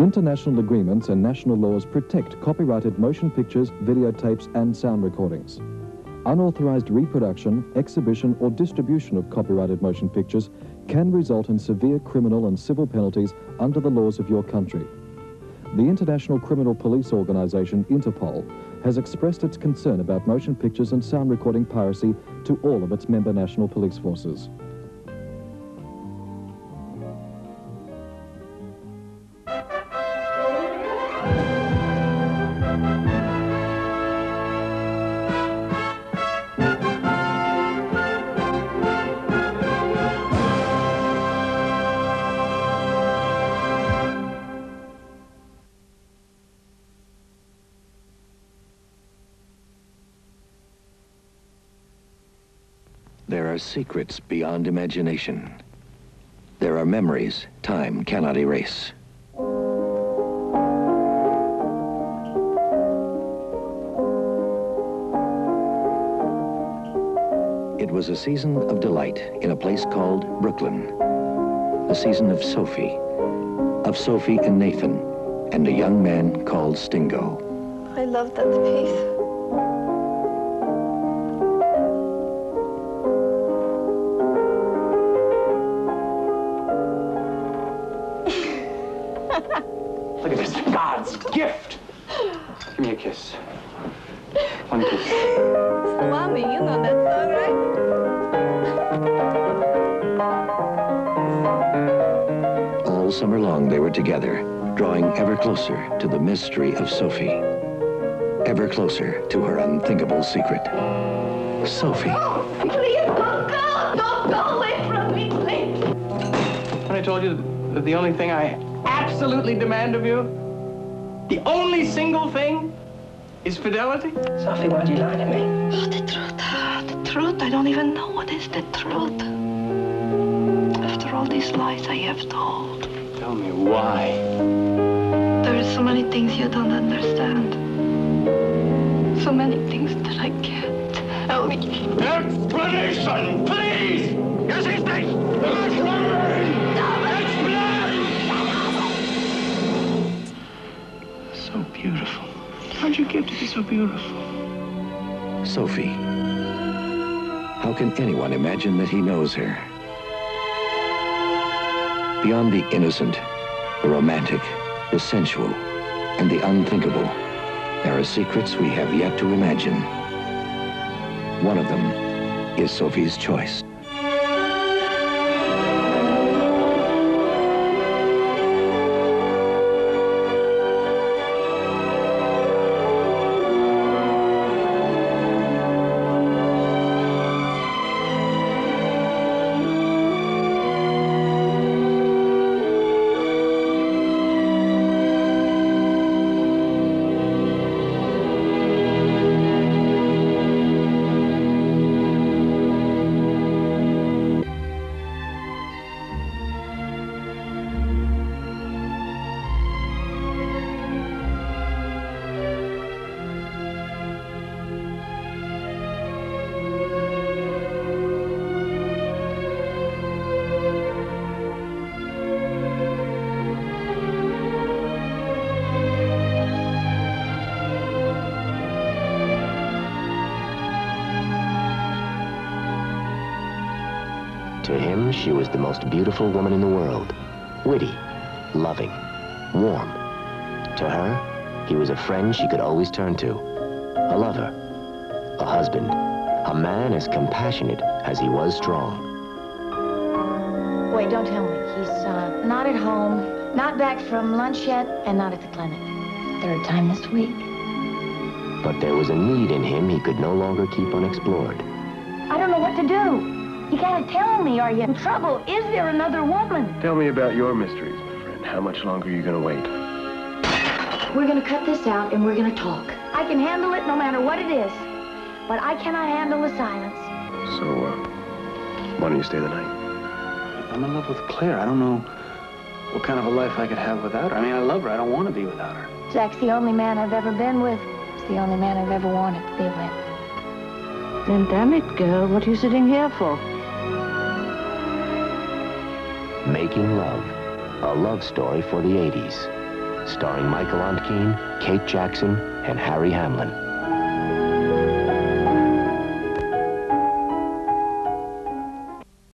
International agreements and national laws protect copyrighted motion pictures, videotapes and sound recordings. Unauthorized reproduction, exhibition or distribution of copyrighted motion pictures can result in severe criminal and civil penalties under the laws of your country. The International Criminal Police Organization, Interpol, has expressed its concern about motion pictures and sound recording piracy to all of its member national police forces. There are secrets beyond imagination. There are memories time cannot erase. It was a season of delight in a place called Brooklyn. A season of Sophie, of Sophie and Nathan, and a young man called Stingo. I love that piece. Look at this, God's gift. Give me a kiss. One kiss. Mommy, you know that song, right? All summer long they were together, drawing ever closer to the mystery of Sophie. Ever closer to her unthinkable secret. Sophie. Oh, Please don't go! Don't go away from me, please! When I told you that the only thing I absolutely demand of you, the only single thing, is fidelity? Sophie, why'd you lie to me? Oh, the truth. Ah, the truth. I don't even know what is the truth. After all these lies I have told. Tell me why. There are so many things you don't understand. So many things that I can't tell me. Explanation, please! Yes, it's So beautiful. How'd you get to be so beautiful? Sophie. How can anyone imagine that he knows her? Beyond the innocent, the romantic, the sensual, and the unthinkable, there are secrets we have yet to imagine. One of them is Sophie's choice. To him, she was the most beautiful woman in the world. Witty, loving, warm. To her, he was a friend she could always turn to. A lover, a husband, a man as compassionate as he was strong. Wait, don't tell me. He's uh, not at home, not back from lunch yet, and not at the clinic. Third time this week. But there was a need in him he could no longer keep unexplored. I don't know what to do. You gotta tell me, are you in trouble? Is there another woman? Tell me about your mysteries, my friend. How much longer are you gonna wait? We're gonna cut this out and we're gonna talk. I can handle it no matter what it is. But I cannot handle the silence. So, uh, why don't you stay the night? I'm in love with Claire. I don't know what kind of a life I could have without her. I mean, I love her. I don't want to be without her. Zach's the only man I've ever been with. He's the only man I've ever wanted to be with. Then damn it, girl, what are you sitting here for? Making Love, a love story for the 80s. starring Michael Ontkean, Kate Jackson, and Harry Hamlin.